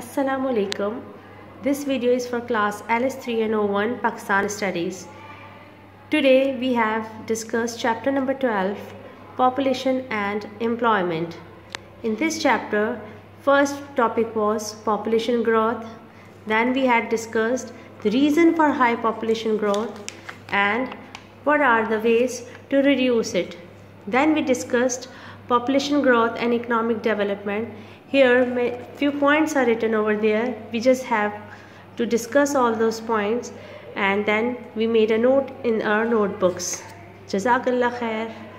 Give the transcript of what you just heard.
Assalamu alaikum. This video is for class LS3 and O1 Pakistan Studies. Today we have discussed chapter number 12 Population and Employment. In this chapter, first topic was population growth. Then we had discussed the reason for high population growth and what are the ways to reduce it. Then we discussed population growth and economic development. Here few points are written over there. We just have to discuss all those points and then we made a note in our notebooks. Jazakallah khair.